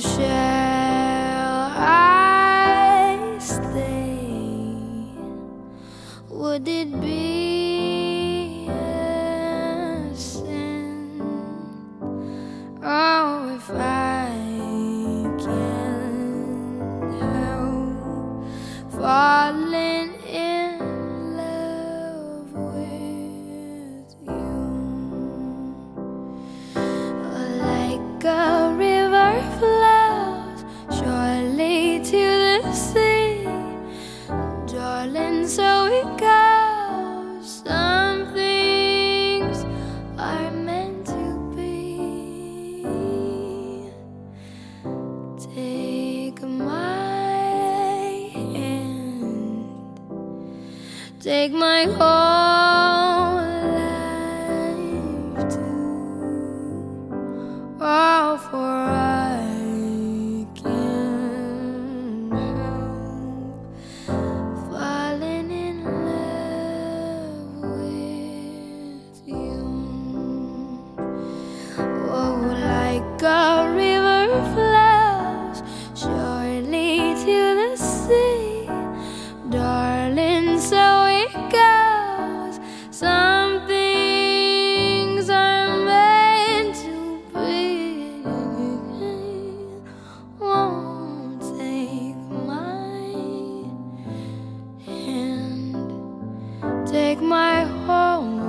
shall I stay? would it be a sin? Oh, if I can't help falling. so it goes. Some things are meant to be. Take my hand, take my whole life too. All for us. Take my whole